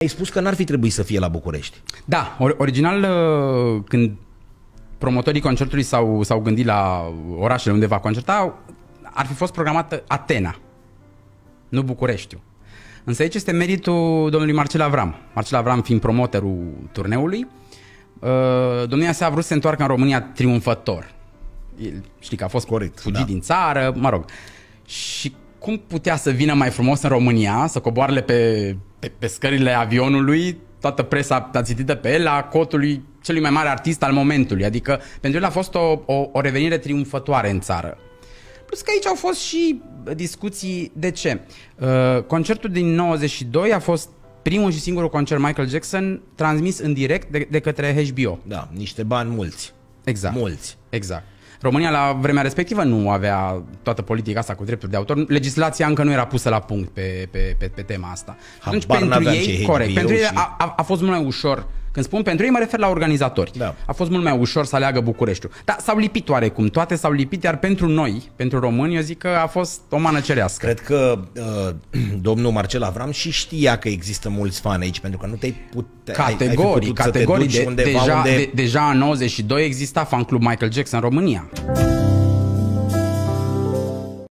Ai spus că n-ar fi trebuit să fie la București. Da, or- original uh, când promotorii concertului s-au, s-au gândit la orașele unde va concerta, ar fi fost programată Atena, nu Bucureștiu. Însă aici este meritul domnului Marcel Avram. Marcel Avram fiind promoterul turneului, uh, domnia sa a vrut să se întoarcă în România triumfător. El, știi că a fost Corect, fugit da. din țară, mă rog. Și cum putea să vină mai frumos în România, să coboarele pe, pe, pe scările avionului, toată presa a citit pe el, la cotului celui mai mare artist al momentului. Adică pentru el a fost o, o, o revenire triumfătoare în țară. Plus că aici au fost și discuții de ce. Uh, concertul din 92 a fost primul și singurul concert Michael Jackson transmis în direct de, de către HBO. Da, niște bani mulți. Exact. Mulți. Exact. România la vremea respectivă nu avea toată politica asta cu drepturi de autor. Legislația încă nu era pusă la punct pe, pe, pe, pe tema asta. Habar pentru n-aveam ei, ce e corect, HBO pentru ei și- a, a, a fost mult mai ușor. Când spun pentru ei, mă refer la organizatori. Da. A fost mult mai ușor să aleagă Bucureștiul. Dar s-au lipit oarecum, toate s-au lipit, iar pentru noi, pentru români, eu zic că a fost o mană cerească. Cred că uh, domnul Marcel Avram și știa că există mulți fani aici, pentru că nu te-ai putea... ai- ai fi Categorii, putut să te categorii. duci De, undeva deja, unde... de, deja în 92 exista fan club Michael Jackson în România.